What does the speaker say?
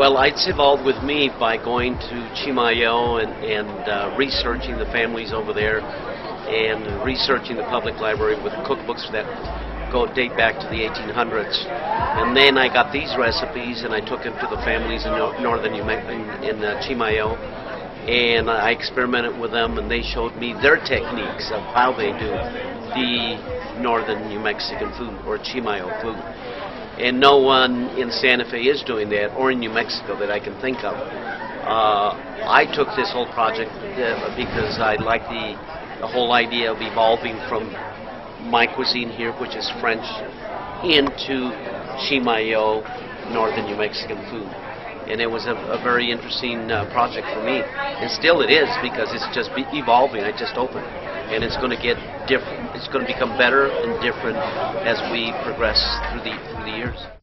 Well, it's evolved with me by going to Chimayo and, and uh, researching the families over there and researching the public library with cookbooks that go date back to the 1800s. And then I got these recipes and I took them to the families in northern New Mexico, in, in uh, Chimayo, and I experimented with them and they showed me their techniques of how they do the northern New Mexican food or Chimayo food. And no one in Santa Fe is doing that, or in New Mexico that I can think of. Uh, I took this whole project uh, because I like the, the whole idea of evolving from my cuisine here, which is French, into Chimayo, northern New Mexican food. And it was a, a very interesting uh, project for me. And still it is because it's just be evolving. I just opened. And it's going to get different. It's going to become better and different as we progress through the, through the years.